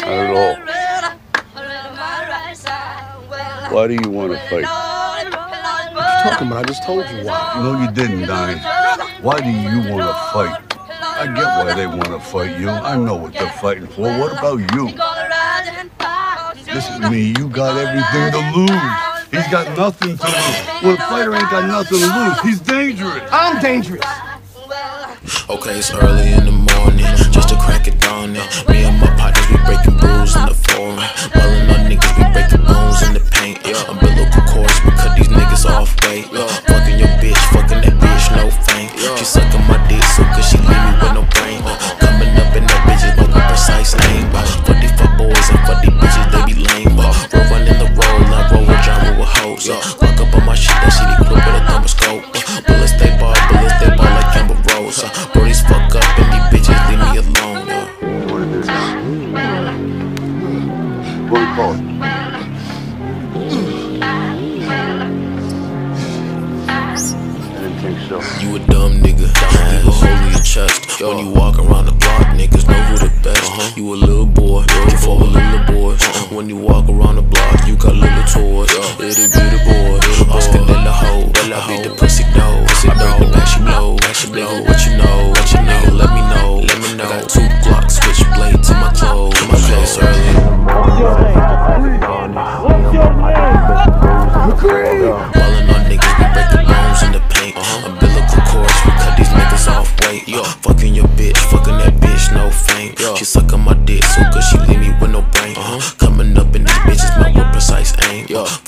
Not at all. Why do you want to fight? What are you Talking about, I just told you why. No, you didn't, Donnie. Why do you want to fight? I get why they want to fight you. I know what they're fighting for. What about you? This is me. You got everything to lose. He's got nothing to lose. Well, a fighter ain't got nothing to lose, he's dangerous. I'm dangerous. Okay, it's early in the morning, just to crack it down there. Me and my partners, we breaking brews in the foreign. Ballin' on niggas, we breaking bones in the paint. Umbilical cords, we cut these niggas off weight. Fucking your bitch, fucking that bitch, no fame. She sucking my dick so good she leave me with no brain. Uh, coming up in that bitch is no precise lane. For shit, that shit equipped with a thumbscope. scope. Bullets they ball, bullets they ball like Rose. Uh, Brodies fuck up and these bitches leave me alone. Do you call it? I didn't think so. You a dumb nigga, you a hole in your chest. When you walk around the block, niggas know who the best. Uh-huh. You a little boy, you for little when you walk around the block. You got little toys. It'll be the boy. Oscar the la hoe. I beat the pussy dough. I break the know. she you know, what you know? What you know? Let me know. Let me know. Got two blocks, switch blade to my clothes. My clothes early. Wallin' on niggas, we break the bones in the paint. Uh-huh. We cut these niggas off. Fucking your bitch, fucking that bitch, no fame. She suckin' my Oh.